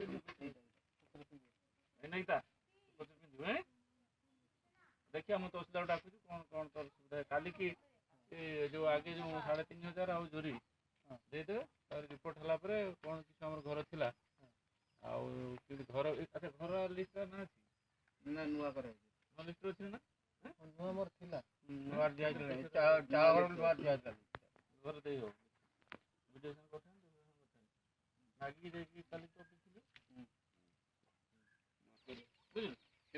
देखिया मुझे तहसीलदार डाक कौन कौन तर तो सुविधा कल की जो आगे जो साढ़े तीन हजार आज जोरी देदेवे रिपोर्ट हला कौन किस घर थी आउर अच्छा घर लिस्ट ना अच्छी ना लिस्ट हाँ? हाँ, नुआ मोर